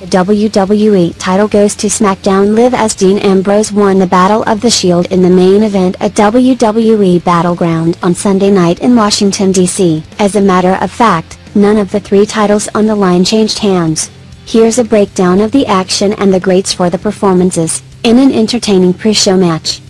The WWE title goes to SmackDown Live as Dean Ambrose won the Battle of the Shield in the main event at WWE Battleground on Sunday night in Washington, D.C. As a matter of fact, none of the three titles on the line changed hands. Here's a breakdown of the action and the greats for the performances, in an entertaining pre-show match.